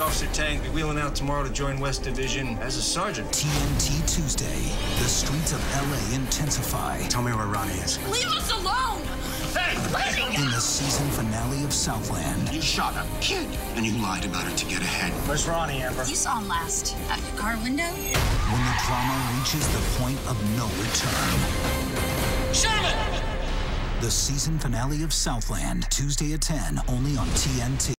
Officer Tang be wheeling out tomorrow to join West Division as a sergeant. TNT Tuesday. The streets of LA intensify. Tell me where Ronnie is. Leave us alone! In the season finale of Southland. You shot a kid, and you lied about it to get ahead. Where's Ronnie, Amber? You saw him last. at your car window? When the drama reaches the point of no return. Sherman! The season finale of Southland. Tuesday at 10, only on TNT.